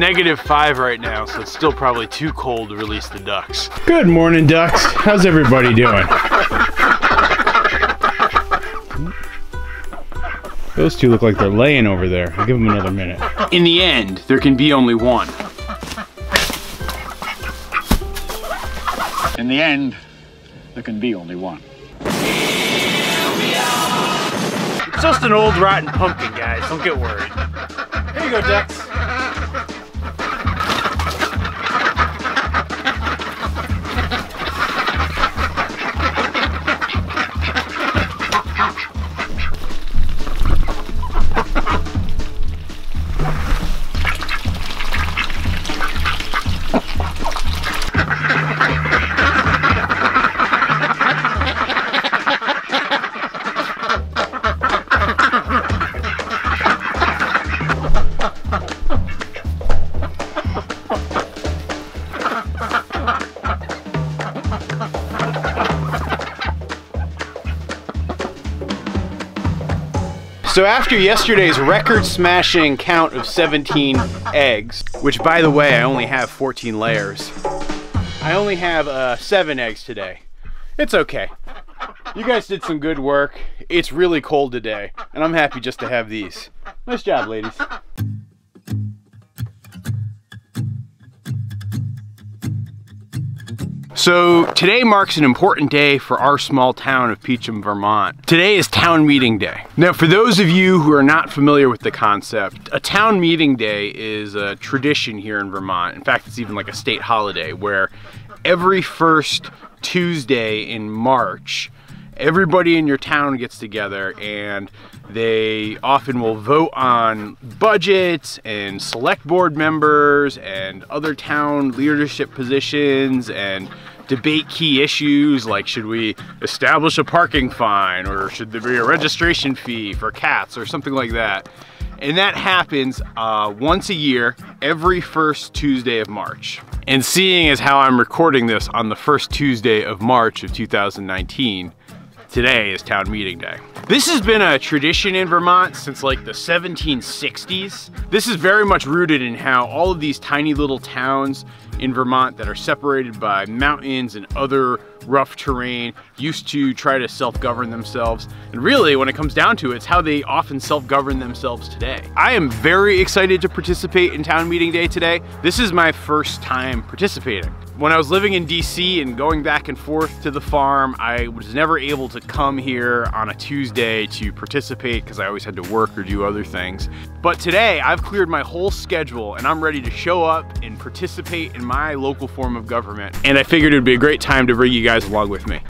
negative five right now, so it's still probably too cold to release the ducks. Good morning, ducks. How's everybody doing? Those two look like they're laying over there. I'll give them another minute. In the end, there can be only one. In the end, there can be only one. It's just an old rotten pumpkin, guys. Don't get worried. Here you go, ducks. So after yesterday's record-smashing count of 17 eggs, which by the way, I only have 14 layers, I only have uh, seven eggs today. It's okay. You guys did some good work. It's really cold today, and I'm happy just to have these. Nice job, ladies. So today marks an important day for our small town of Peacham, Vermont. Today is town meeting day. Now for those of you who are not familiar with the concept, a town meeting day is a tradition here in Vermont. In fact, it's even like a state holiday where every first Tuesday in March, everybody in your town gets together and they often will vote on budgets and select board members and other town leadership positions and debate key issues like should we establish a parking fine or should there be a registration fee for cats or something like that. And that happens uh, once a year, every first Tuesday of March. And seeing as how I'm recording this on the first Tuesday of March of 2019, today is town meeting day. This has been a tradition in Vermont since like the 1760s. This is very much rooted in how all of these tiny little towns in Vermont that are separated by mountains and other rough terrain used to try to self-govern themselves. And really, when it comes down to it, it's how they often self-govern themselves today. I am very excited to participate in town meeting day today. This is my first time participating. When I was living in DC and going back and forth to the farm, I was never able to come here on a Tuesday to participate because I always had to work or do other things. But today I've cleared my whole schedule and I'm ready to show up and participate in my local form of government. And I figured it'd be a great time to bring you guys along with me.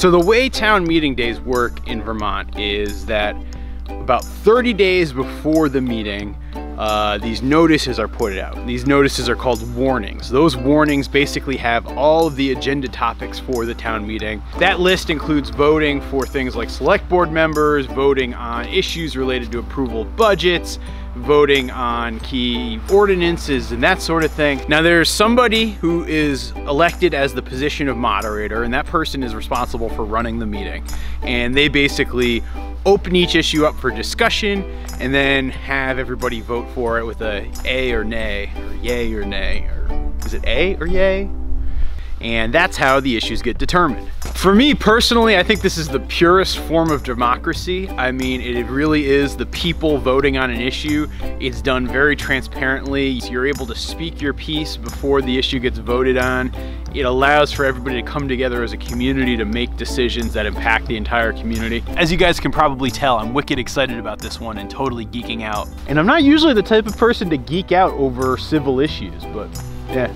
So the way town meeting days work in Vermont is that about 30 days before the meeting, uh, these notices are put out. These notices are called warnings. Those warnings basically have all of the agenda topics for the town meeting. That list includes voting for things like select board members, voting on issues related to approval of budgets, voting on key ordinances and that sort of thing. Now there's somebody who is elected as the position of moderator and that person is responsible for running the meeting. And they basically open each issue up for discussion and then have everybody vote for it with a A or nay, or yay or nay, or is it A or yay? and that's how the issues get determined. For me personally, I think this is the purest form of democracy. I mean, it really is the people voting on an issue. It's done very transparently. You're able to speak your piece before the issue gets voted on. It allows for everybody to come together as a community to make decisions that impact the entire community. As you guys can probably tell, I'm wicked excited about this one and totally geeking out. And I'm not usually the type of person to geek out over civil issues, but yeah.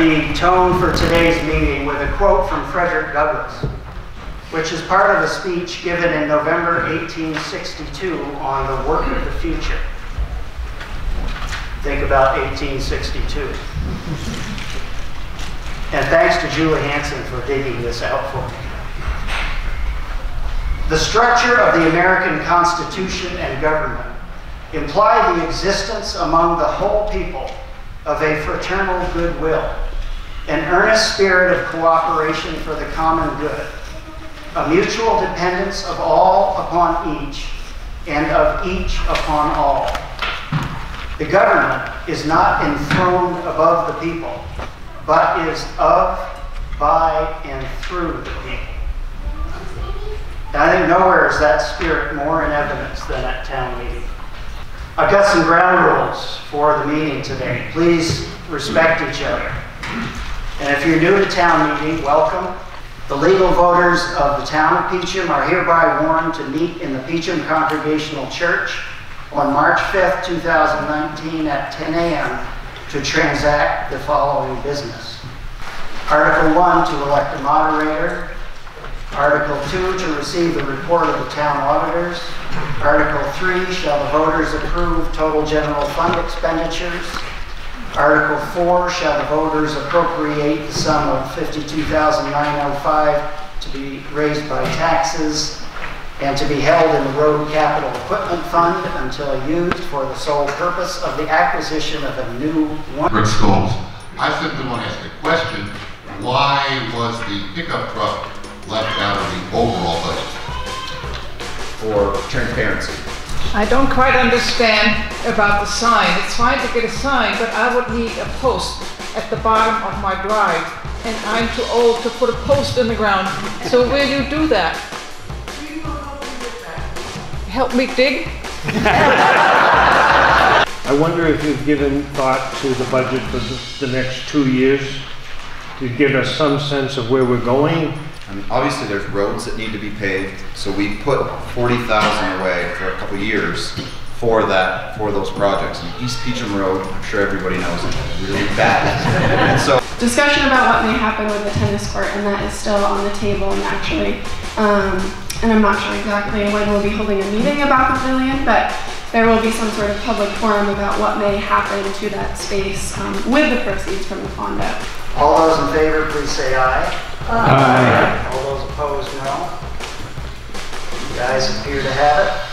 The tone for today's meeting with a quote from Frederick Douglass, which is part of a speech given in November 1862 on the work of the future. Think about 1862. And thanks to Julie Hanson for digging this out for me. The structure of the American Constitution and government imply the existence among the whole people of a fraternal goodwill, an earnest spirit of cooperation for the common good, a mutual dependence of all upon each, and of each upon all. The government is not enthroned above the people, but is of, by, and through the people. And I think nowhere is that spirit more in evidence than at town meeting. I've got some ground rules for the meeting today. Please respect each other. And if you're new to town meeting, welcome. The legal voters of the town of Peacham are hereby warned to meet in the Peacham Congregational Church on March 5th, 2019 at 10 a.m. to transact the following business. Article 1 to elect a moderator. Article 2 to receive the report of the town auditors. Article 3 shall the voters approve total general fund expenditures. Article 4 shall the voters appropriate the sum of 52905 to be raised by taxes and to be held in the road capital equipment fund until used for the sole purpose of the acquisition of a new one. Rick Scholes. I simply want to ask a question. Why was the pickup truck left out of the overall budget? for transparency. I don't quite understand about the sign. It's fine to get a sign, but I would need a post at the bottom of my drive. And I'm too old to put a post in the ground. So will you do that? Help me dig? I wonder if you've given thought to the budget for the- next two years to give us some sense of where we're going. I mean, obviously, there's roads that need to be paved, so we put forty thousand away for a couple years for that, for those projects. And East Peacham Road, I'm sure everybody knows, is really bad. And so, discussion about what may happen with the tennis court, and that is still on the table naturally. Um, and I'm not sure exactly when we'll be holding a meeting about the pavilion, but there will be some sort of public forum about what may happen to that space um, with the proceeds from the Fondo. All those in favor, please say aye. Aye. All those opposed, no. You guys appear to have it.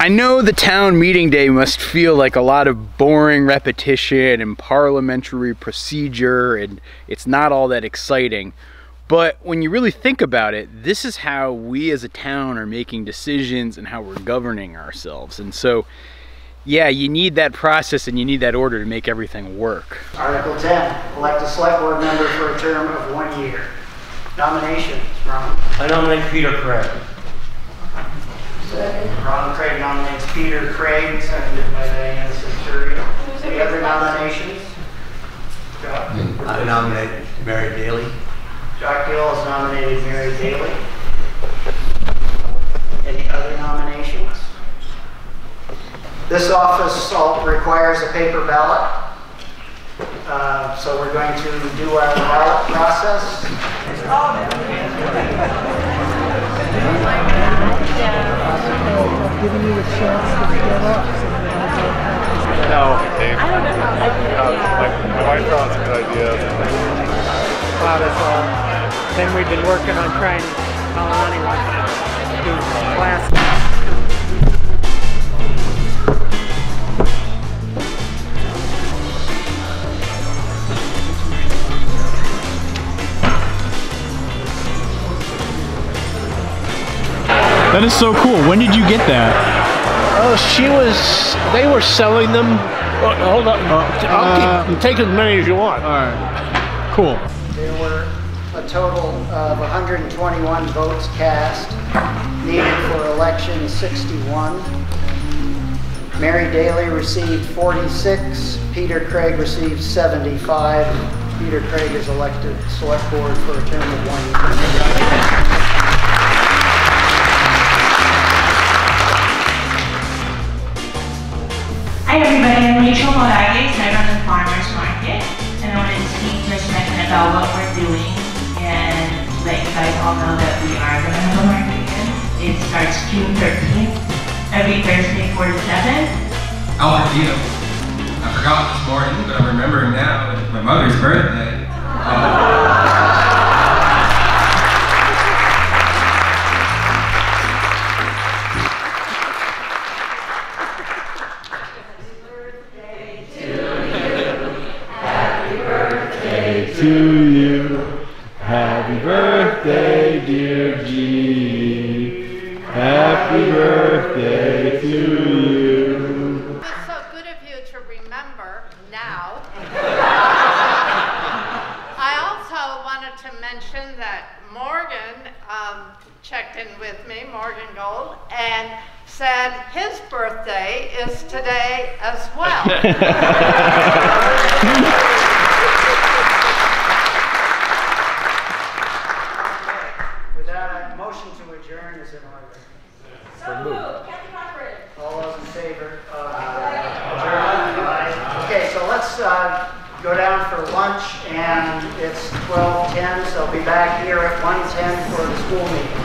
I know the town meeting day must feel like a lot of boring repetition and parliamentary procedure, and it's not all that exciting. But when you really think about it, this is how we as a town are making decisions and how we're governing ourselves. And so, yeah, you need that process and you need that order to make everything work. Article 10, elect a select board member for a term of one year. Nominations, Ron. I nominate Peter Craig. Ron Craig nominates Peter Craig, seconded by Diana Centurion. Any other nominations? Jock I nominate Mary Daly. Jock Gill has nominated Mary Daly. Any other nominations? This office all requires a paper ballot. Uh, So we're going to do our ballot process. No. I don't know. my, my wife thought it's a good idea. Wow, that's all. Then we've been working on trying, wants to do class. That is so cool. When did you get that? Oh, she was, they were selling them. Oh, hold on. Uh, I'll keep, uh, take as many as you want. All right. Cool. There were a total of 121 votes cast, needed for election 61. Mary Daly received 46, Peter Craig received 75. Peter Craig is elected select board for a term of one year. Hi everybody, I'm Rachel Moragues. I run the farmers market and I wanted to speak for a second about what we're doing and let you guys all know that we are going to have a market again. It starts June 13th, every Thursday 4 to 7. Alfredino. I forgot this morning, but I'm remembering now. It's my mother's birthday. to you. Happy birthday, dear G. Happy birthday to you. It's so good of you to remember now. I also wanted to mention that Morgan um, checked in with me, Morgan Gold, and said his birthday is today as well. With that, a motion to adjourn is in order. All those in favor of adjournment? Aye. Okay, so let's uh, go down for lunch, and it's 12:10, so I'll be back here at 1:10 for the school meeting.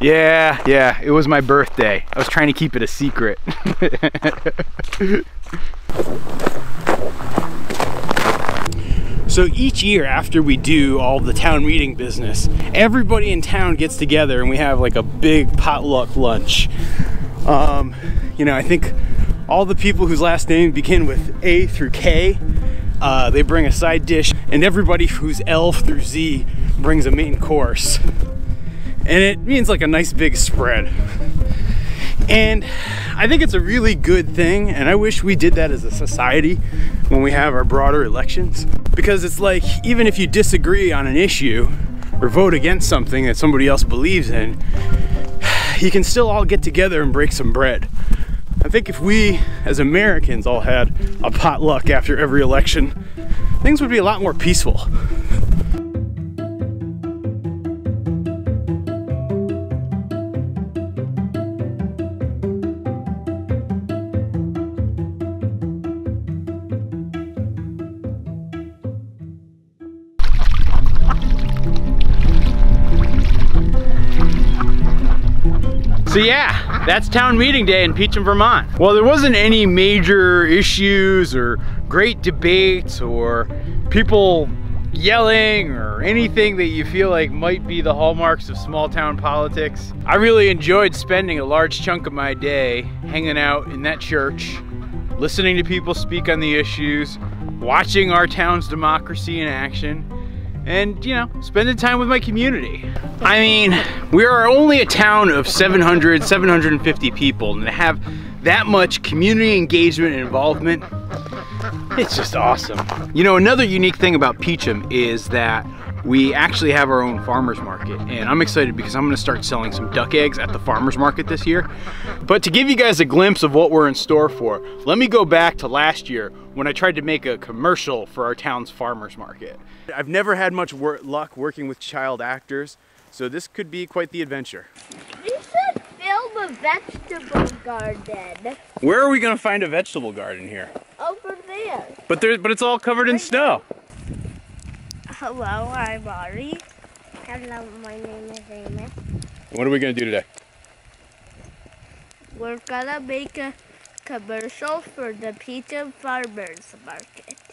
Yeah, yeah, it was my birthday. I was trying to keep it a secret. So each year after we do all the town meeting business, everybody in town gets together and we have like a big potluck lunch. Um, you know, I think all the people whose last name begin with A through K, uh, they bring a side dish, and everybody who's L through Z brings a main course. And it means like a nice big spread. And I think it's a really good thing, and I wish we did that as a society when we have our broader elections. Because it's like, even if you disagree on an issue or vote against something that somebody else believes in, you can still all get together and break some bread. I think if we, as Americans, all had a potluck after every election, things would be a lot more peaceful. So yeah, that's town meeting day in Peacham, Vermont. Well, there wasn't any major issues or great debates or people yelling or anything that you feel like might be the hallmarks of small town politics. I really enjoyed spending a large chunk of my day hanging out in that church, listening to people speak on the issues, watching our town's democracy in action, and you know, spending time with my community. I mean, we are only a town of 700, 750 people, and to have that much community engagement and involvement, it's just awesome. You know, another unique thing about Peacham is that we actually have our own farmer's market and I'm excited because I'm gonna start selling some duck eggs at the farmer's market this year. But to give you guys a glimpse of what we're in store for, let me go back to last year when I tried to make a commercial for our town's farmer's market. I've never had much wor luck working with child actors, so this could be quite the adventure. We should film a vegetable garden Where are we gonna find a vegetable garden here? over there. But there, but it's all covered in snow. Hello, I'm Ari. Hello, my name is Amos. What are we gonna do today? We're gonna make a commercial for the Peacham Farmers Market.